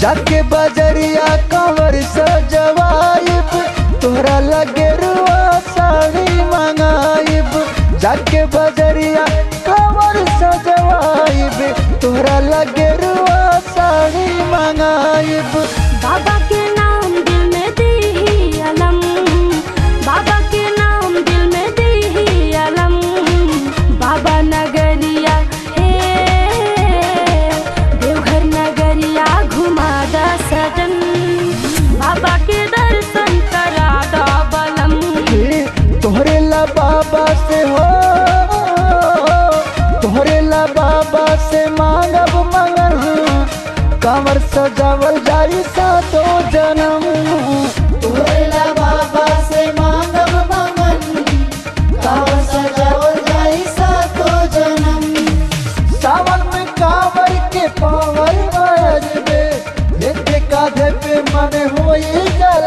जाके बजरिया कंवर सजवाइब। तोहरा लगे रुआ साड़ी मंगाइब। जाके बजरिया कंवर सजवाइब। तोहरा लगे रुआ साड़ी मंगाइब। बाबा के हो। तोहरे बाबा से मांगब मंगल कंवर सजावल जाई सातो जन्म। तोहरे बाबा से मांगब मंगल कंवर सजावल जाई में कांवर के पावर बजबे। लेके कांधे पे मन होई जल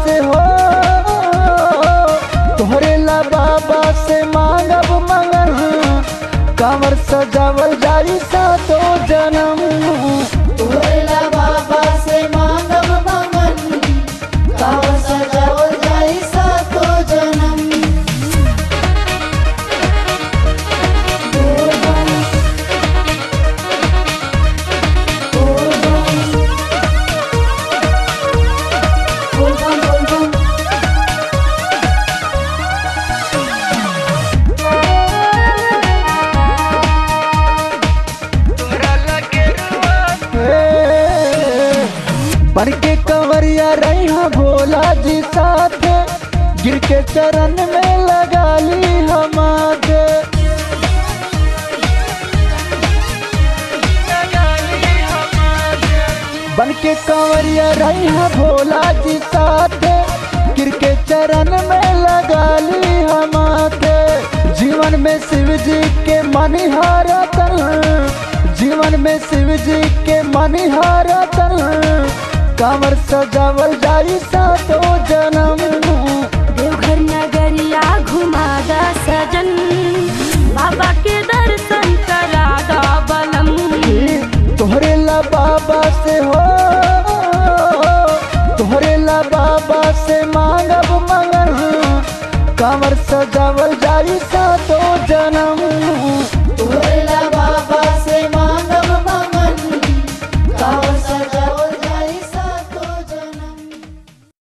से हो। तोहरे ला बाबा से मांगब मंगल कांवर सजावल जाई सा तो जन्म। तोहरे ला बन के कंवरिया रहा भोला जी साथ, गिर के चरण में लगा ली हमारे। बन के कंवरिया रहा भोला जी साथ, गिर के चरण में लगा ली हमारे। जीवन में शिव जी के मनिहारा तन जीवन में शिव जी के मनिहारा तन कांवर सजावल जाई सातो जन्म। देवघर नगरिया घुमा दा सजन।